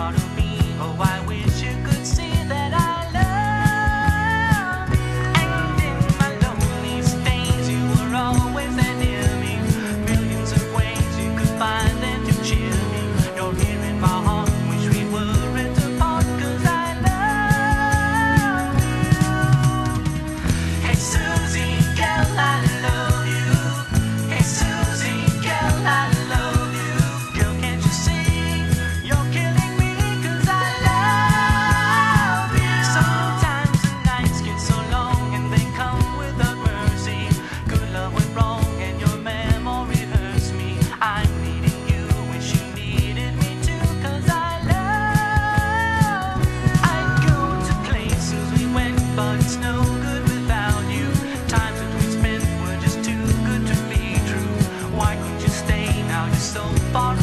bottle far